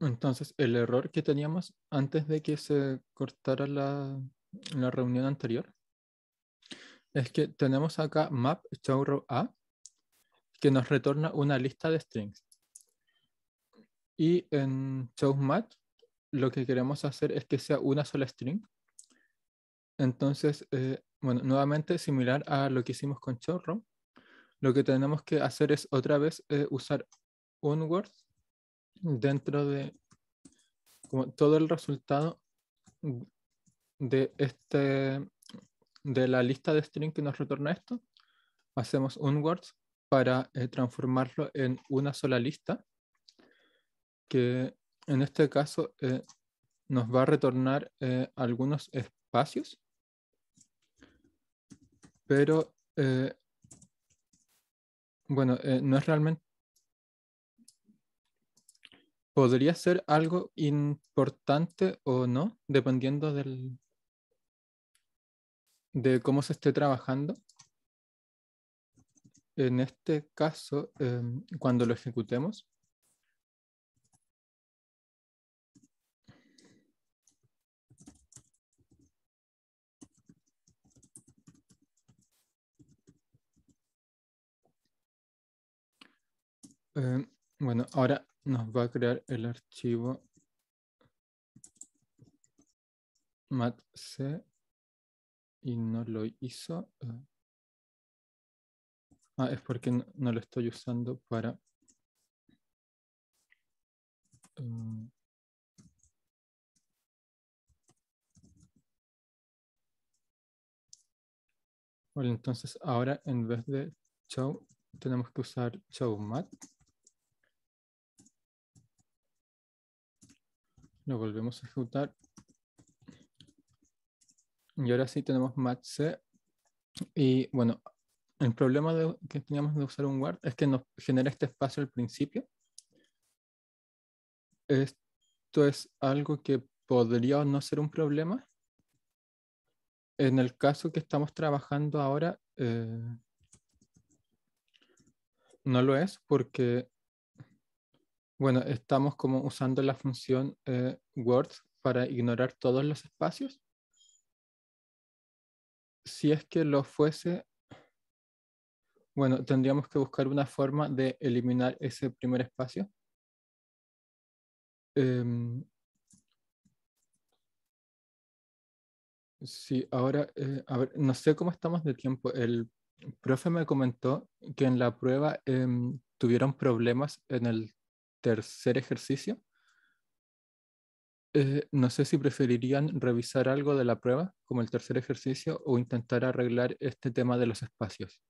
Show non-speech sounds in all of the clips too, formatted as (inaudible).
Entonces, el error que teníamos antes de que se cortara la, la reunión anterior es que tenemos acá map showrow a que nos retorna una lista de strings. Y en showmat lo que queremos hacer es que sea una sola string. Entonces, eh, bueno, nuevamente similar a lo que hicimos con showrow, lo que tenemos que hacer es otra vez eh, usar un word dentro de todo el resultado de este de la lista de string que nos retorna esto, hacemos un word para eh, transformarlo en una sola lista, que en este caso eh, nos va a retornar eh, algunos espacios, pero bueno, no es realmente... Podría ser algo importante o no, dependiendo del, de cómo se esté trabajando. En este caso, em, cuando lo ejecutemos, em, bueno, ahora nos va a crear el archivo matc y no lo hizo. Eh. Ah, es porque no, lo estoy usando para... Eh. bueno, entonces ahora en vez de show tenemos que usar showmat. Lo volvemos a ejecutar y ahora sí tenemos match C. Y bueno, el problema de, que teníamos de usar un Word es que nos genera este espacio al principio. Esto es algo que podría no ser un problema. En el caso que estamos trabajando ahora, eh, no lo es porque, bueno, estamos como usando la función eh, Word para ignorar todos los espacios si es que lo fuese, bueno, tendríamos que buscar una forma de eliminar ese primer espacio. Em, sí, ahora, eh, a ver, no sé cómo estamos de tiempo. El profe me comentó que en la prueba em, tuvieron problemas en el tercer ejercicio. Eh, no sé si preferirían revisar algo de la prueba, como el tercer ejercicio, o intentar arreglar este tema de los espacios.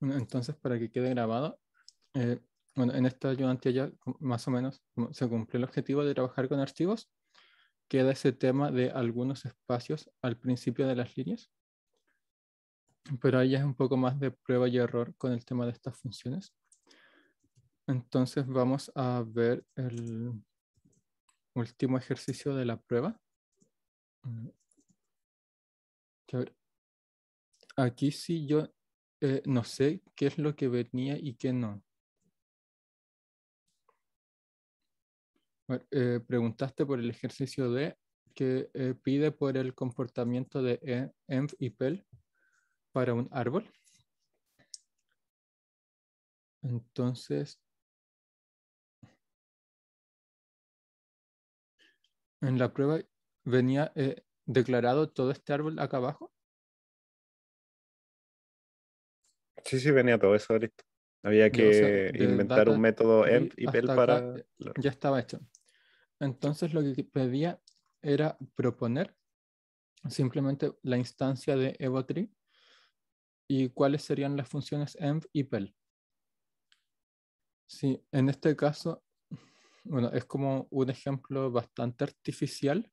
Entonces, para que quede grabado, eh, bueno, en esta ayudante ya más o menos se cumple el objetivo de trabajar con archivos. Queda ese tema de algunos espacios al principio de las líneas. Pero ahí es un poco más de prueba y error con el tema de estas funciones. Entonces vamos a ver el último ejercicio de la prueba. Mm. Aquí sí yo eh, no sé qué es lo que venía y qué no. Eh, preguntaste por el ejercicio D que eh, pide por el comportamiento de env y pel para un árbol. Entonces, en la prueba venía declarado todo este árbol acá abajo. Sí, sí, venía todo eso listo. Había que inventar un método env y pel para... Ya estaba hecho. Entonces lo que pedía era proponer simplemente la instancia de EvoTree y cuáles serían las funciones env y pel. Sí, en este caso, bueno, es como un ejemplo bastante artificial.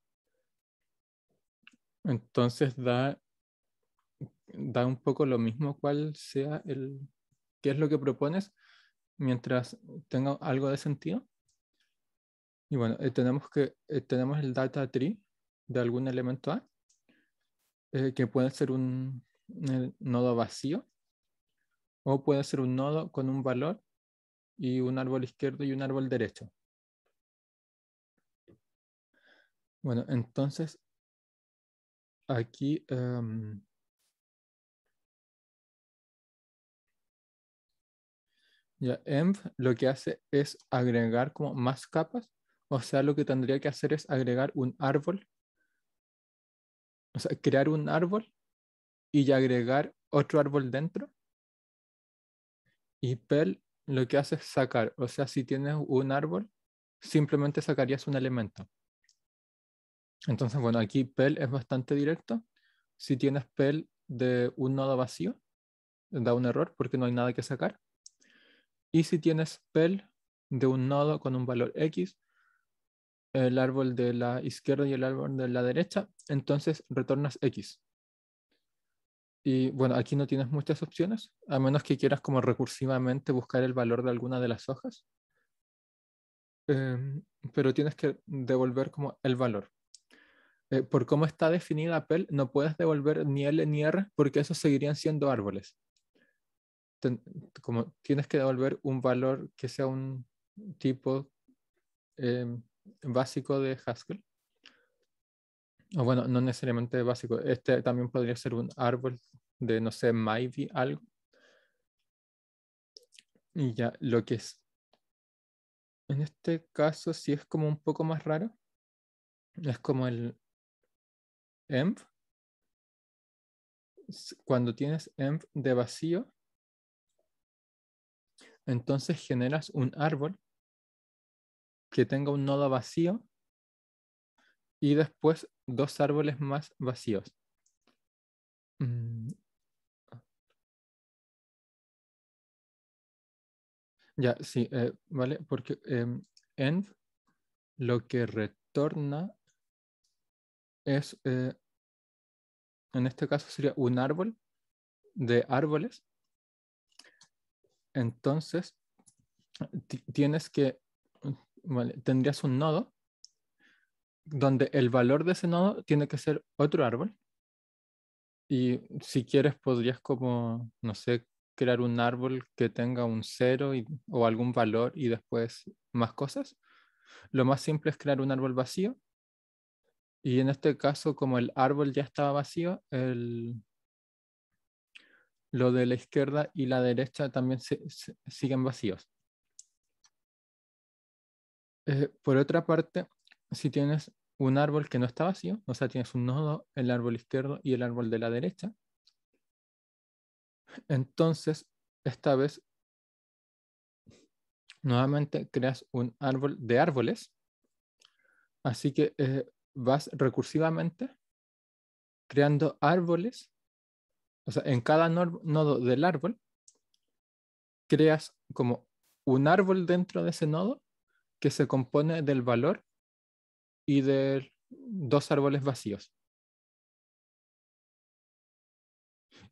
Entonces da da un poco lo mismo cuál sea el, qué es lo que propones, mientras tenga algo de sentido. Y bueno, eh, tenemos, que, eh, tenemos el data tree de algún elemento A, eh, que puede ser un, nodo vacío, o puede ser un nodo con un valor y un árbol izquierdo y un árbol derecho. Bueno, entonces aquí em, ya env lo que hace es agregar como más capas, o sea, lo que tendría que hacer es agregar un árbol, o sea, crear un árbol y agregar otro árbol dentro. Y pel lo que hace es sacar, o sea, si tienes un árbol, simplemente sacarías un elemento. Entonces, bueno, aquí pel es bastante directo. Si tienes pel de un nodo vacío, da un error porque no hay nada que sacar. Y si tienes pel de un nodo con un valor x, el árbol de la izquierda y el árbol de la derecha, entonces retornas x. Y bueno, aquí no tienes muchas opciones, a menos que quieras como recursivamente buscar el valor de alguna de las hojas. Em, pero tienes que devolver como el valor. Eh, por cómo está definida PEL, no puedes devolver ni L ni R porque esos seguirían siendo árboles. Como tienes que devolver un valor que sea un tipo em, básico de Haskell. O bueno, no necesariamente básico. Este también podría ser un árbol de, no sé, maybe algo. Y ya, lo que es. En este caso, sí es como un poco más raro. Es como el, env, cuando tienes env de vacío, entonces generas un árbol que tenga un nodo vacío y después dos árboles más vacíos. Mm. Ya, sí, eh, vale, porque em, env lo que retorna es, eh, en este caso sería un árbol de árboles. Entonces, tienes que, tendrías un nodo donde el valor de ese nodo tiene que ser otro árbol. Y si quieres, podrías como, no sé, crear un árbol que tenga un cero o algún valor y después más cosas. Lo más simple es crear un árbol vacío y en este caso, como el árbol ya estaba vacío, el, lo de la izquierda y la derecha también siguen vacíos. Eh, por otra parte, si tienes un árbol que no está vacío, o sea, tienes un nodo, el árbol izquierdo y el árbol de la derecha, entonces, esta vez, nuevamente creas un árbol de árboles. Así que eh, vas recursivamente creando árboles, o sea, en cada nodo del árbol, creas como un árbol dentro de ese nodo que se compone del valor y de dos árboles vacíos.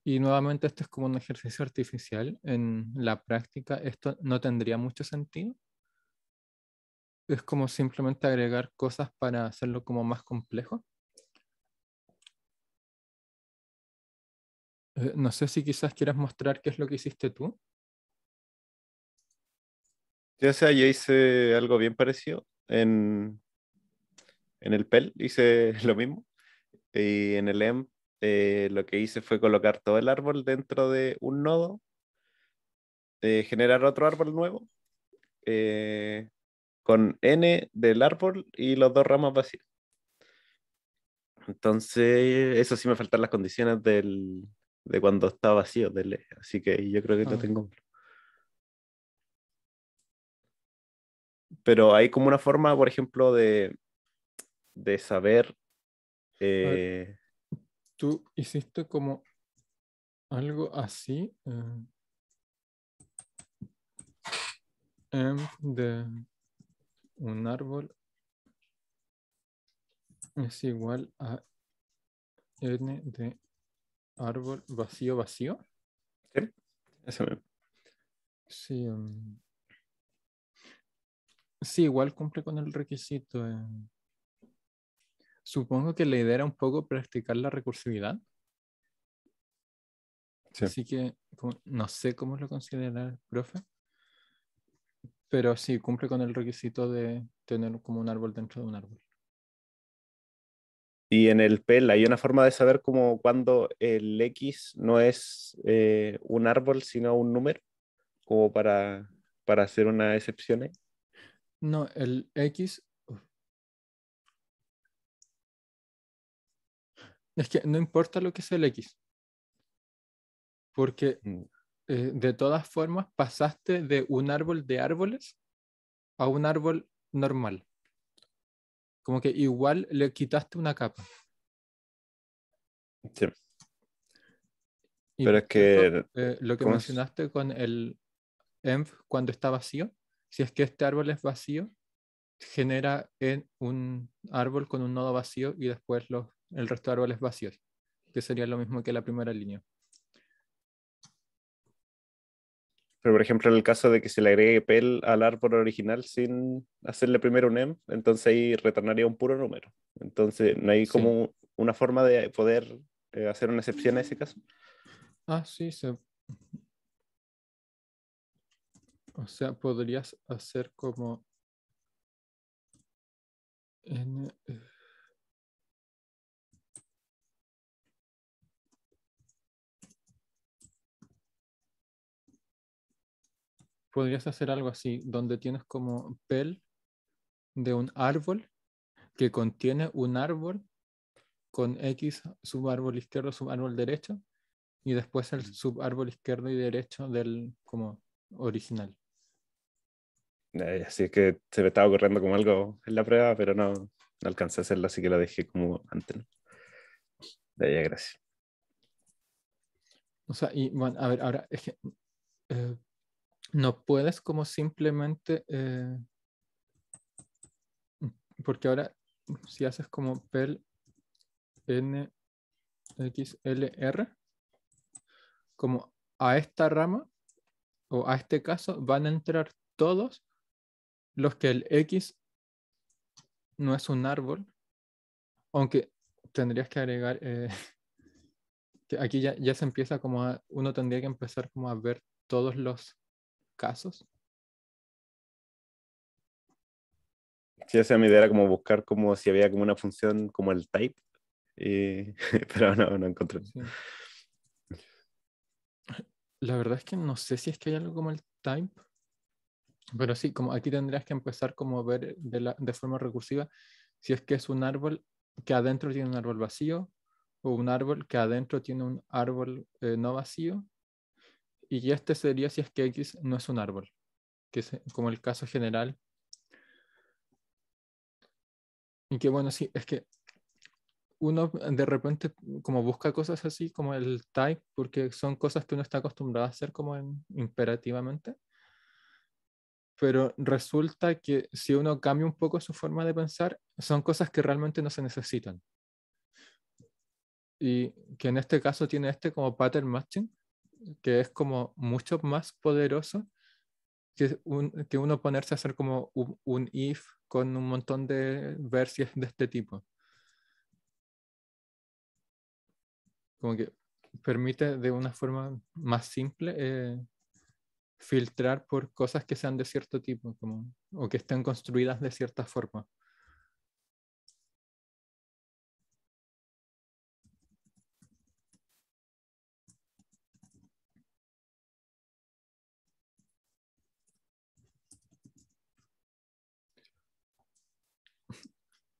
Y nuevamente esto es como un ejercicio artificial. En la práctica esto no tendría mucho sentido, es como simplemente agregar cosas para hacerlo como más complejo. Eh, no sé si quizás quieras mostrar qué es lo que hiciste tú. Ya sea, yo hice algo bien parecido en, en el PEL, hice (laughs) lo mismo. Y en el EM eh, lo que hice fue colocar todo el árbol dentro de un nodo, eh, generar otro árbol nuevo, con n del árbol y los dos ramas vacías. Entonces, eso sí me faltan las condiciones del, de cuando está vacío del e, así que yo creo que lo ah. tengo. Pero hay como una forma, por ejemplo, de, de saber. Eh, Tú hiciste como algo así. Eh, de un árbol es igual a n de árbol vacío, vacío. Sí, eso mismo. Sí. Sí, igual cumple con el requisito. eh. Supongo que la idea era un poco practicar la recursividad. Sí. Así que como- no sé cómo lo considera el profe. Pero sí, cumple con el requisito de tener como un árbol dentro de un árbol. Y en el PEL hay una forma de saber como cuando el X no es eh, un árbol, sino un número, como para, para hacer una excepción. ahí. No, el X. Es que no importa lo que sea el X. Porque Mm, eh, de todas formas pasaste de un árbol de árboles a un árbol normal. Como que igual le quitaste una capa. sí. Y Pero es que, eh, lo que mencionaste con el env cuando está vacío, si es que este árbol es vacío, genera en un árbol con un nodo vacío y después los, el resto de árboles vacíos, que sería lo mismo que la primera línea. Pero por ejemplo, en el caso de que se le agregue PEL al árbol original sin hacerle primero un EM, entonces ahí retornaría un puro número. Entonces, no hay Sí. como una forma de poder eh, hacer una excepción a ese caso. Ah, sí, se... O sea, podrías hacer como... N... Podrías hacer algo así, donde tienes como pel de un árbol que contiene un árbol con X subárbol izquierdo, subárbol derecho, y después el subárbol izquierdo y derecho del como original. Eh, así que se me estaba ocurriendo como algo en la prueba, pero no, no alcancé a hacerlo, así que lo dejé como antes. ¿no? De ahí, gracias. O sea, y bueno, a ver, ahora es que eh, no puedes como simplemente, eh, porque ahora si haces como pel n x l r, como a esta rama o a este caso van a entrar todos los que el x no es un árbol, aunque tendrías que agregar eh, (laughs) que aquí ya, ya se empieza como a, uno tendría que empezar como a ver todos los casos. Sí, esa mi idea era como buscar como si había como una función como el type, y- (laughs) pero no, no encontré. sí. La verdad es que no sé si es que hay algo como el type, pero sí, como aquí tendrías que empezar como a ver de, la, de forma recursiva si es que es un árbol que adentro tiene un árbol vacío o un árbol que adentro tiene un árbol eh, no vacío. Y este sería si es que X no es un árbol, que es eh, como el caso general. Y que bueno, sí, es que uno de repente como busca cosas así como el type, porque son cosas que uno está acostumbrado a hacer como en, imperativamente. Pero resulta que si uno cambia un poco su forma de pensar, son cosas que realmente no se necesitan. Y que en este caso tiene este como pattern matching, que es como mucho más poderoso que, un- que uno ponerse a hacer como un, un if con un montón de versiones de este tipo. Como que permite de una forma más simple eh, filtrar por cosas que sean de cierto tipo, como, o que estén construidas de cierta forma.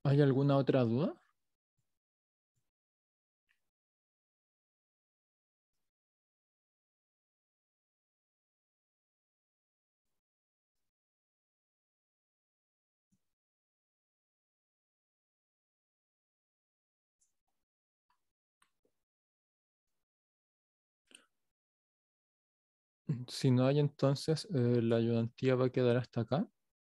¿Hay alguna otra duda? Si no hay, entonces eh, la ayudantía va a quedar hasta acá.